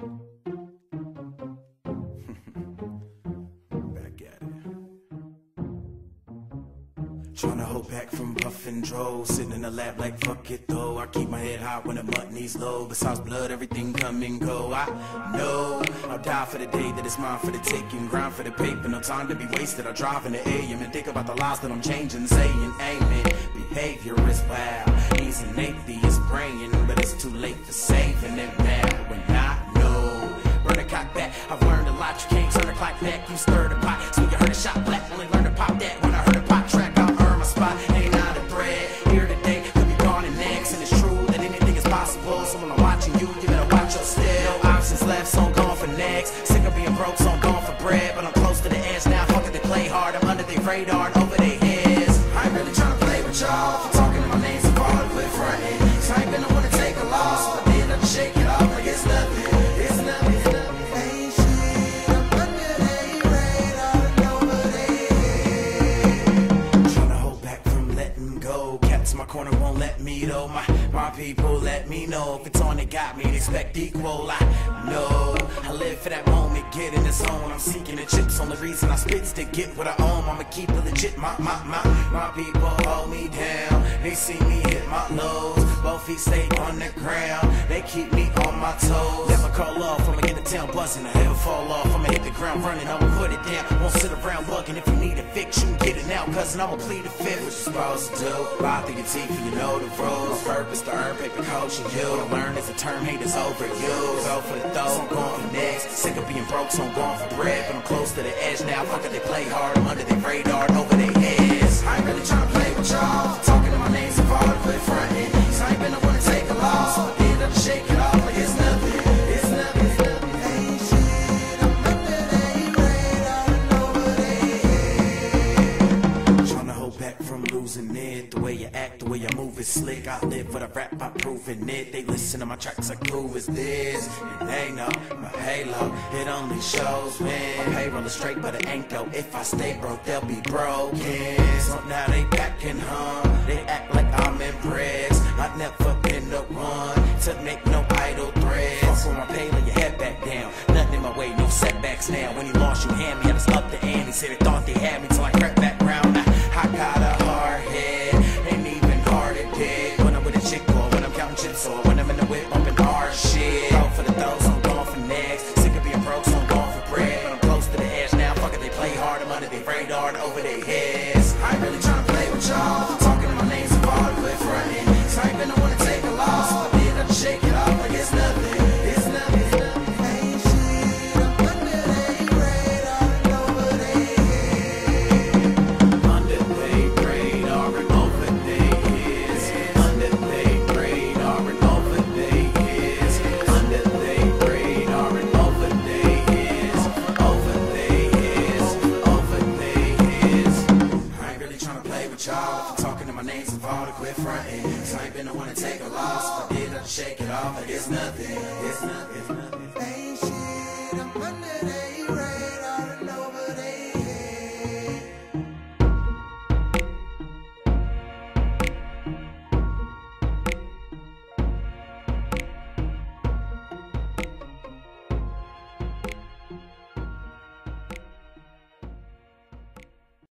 Back at it. Hold back from puffin' dro, sitting in the lab like fuck it though. I keep my head high when the money's low. Besides blood, everything come and go. I know I'll die for the day that it's mine for the taking. Grind for the paper, no time to be wasted. I drive in the AM and think about the lies that I'm changing, saying amen. Behavior is wild. He's an atheist praying, but it's stir the pot, so you heard a shot black. Only learn to pop that when I heard a pop track. I earn my spot. Ain't out of thread. Here today, could be gone and next. And it's true that anything is possible. So when I'm watching you, you better watch your step. No options left, so I'm going for next. Sick of being broke, so I'm going for bread. But I'm close to the edge now. Fuck it, they play hard. I'm under their radar over their heads. I ain't really trying to play with y'all. Talking to my name, so far quit fronting. So I ain't gonna wanna take My people let me know if it's on it got me. Expect equal. I know. I live for that moment, get in the zone. I'm seeking the chips. Only reason I spits to get what I own. I'ma keep it legit. My my my my people hold me down. They see me hit my lows. Feet stay on the ground. They keep me on my toes. Never call off. I'ma get the town buzzing. I never fall off. I'ma hit the ground running. I'ma put it down. Won't sit around bugging. If you need a fix, you get it now. Cousin, I'ma plead the fifth. What you supposed to do? Ride through your teeth and you know the rules. Purpose to earn paper coaching you. To learn is a term haters overused. Go for the throw, I'm going for next. Sick of being broke, so I'm going for bread. But I'm close to the edge now. Fuck it, they play hard. I'm under their radar over their heads. I ain't really trying to play with y'all. Act, the way you move is slick. I live for the rap by proving it. They listen to my tracks like, who is this? And they know my halo. It only shows when my payroll straight, but it ain't though. If I stay broke, they'll be broken. So now they back and home. They act like I'm bricks. I've never been the one to make no idle threats. Fuck with my pay, lay your head back down. Nothing in my way, no setbacks now. When you lost, you hand me, trying with y'all. You're talking to my name, so far to quit fronting. So I ain't been the one to take a loss. But did I shake it off like. It's nothing. It's nothing.